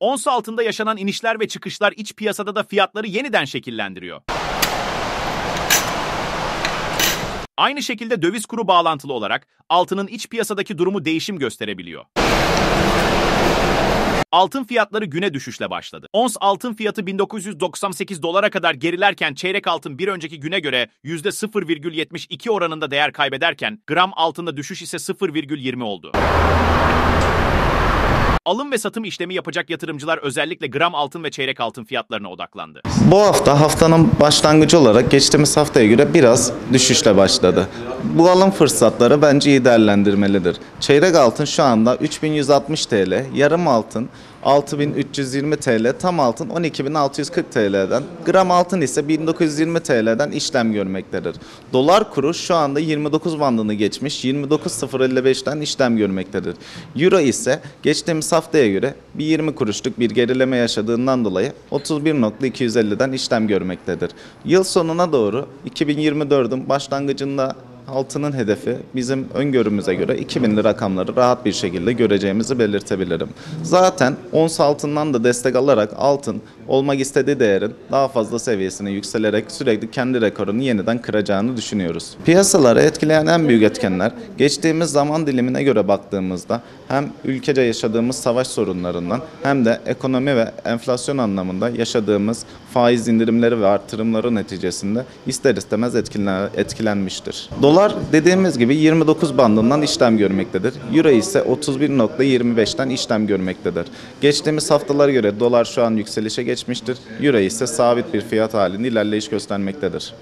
Ons altında yaşanan inişler ve çıkışlar iç piyasada da fiyatları yeniden şekillendiriyor. Aynı şekilde döviz kuru bağlantılı olarak altının iç piyasadaki durumu değişim gösterebiliyor. Altın fiyatları güne düşüşle başladı. Ons altın fiyatı 1998 dolara kadar gerilerken çeyrek altın bir önceki güne göre %0,72 oranında değer kaybederken gram altında düşüş ise 0,20 oldu. Alım ve satım işlemi yapacak yatırımcılar özellikle gram altın ve çeyrek altın fiyatlarına odaklandı. Bu hafta haftanın başlangıcı olarak geçtiğimiz haftaya göre biraz düşüşle başladı. Bu alım fırsatları bence iyi değerlendirmelidir. Çeyrek altın şu anda 3160 TL, yarım altın 6320 TL, tam altın 12640 TL'den, gram altın ise 1920 TL'den işlem görmektedir. Dolar kuru şu anda 29 bandını geçmiş, 29.055'ten işlem görmektedir. Euro ise geçtiğimiz haftaya göre bir 20 kuruşluk bir gerileme yaşadığından dolayı 31.250'den işlem görmektedir. Yıl sonuna doğru 2024'ün başlangıcında altının hedefi bizim öngörümüze göre 2000'li rakamları rahat bir şekilde göreceğimizi belirtebilirim. Zaten ons altından da destek alarak altın olmak istediği değerin daha fazla seviyesine yükselerek sürekli kendi rekorunu yeniden kıracağını düşünüyoruz. Piyasaları etkileyen en büyük etkenler geçtiğimiz zaman dilimine göre baktığımızda hem ülkece yaşadığımız savaş sorunlarından hem de ekonomi ve enflasyon anlamında yaşadığımız faiz indirimleri ve artırımları neticesinde ister istemez etkilen- etkilenmiştir. Dolar dediğimiz gibi 29 bandından işlem görmektedir. Euro ise 31.25'ten işlem görmektedir. Geçtiğimiz haftalara göre dolar şu an yükselişe geçmiştir. Euro ise sabit bir fiyat halinde ilerleyiş göstermektedir.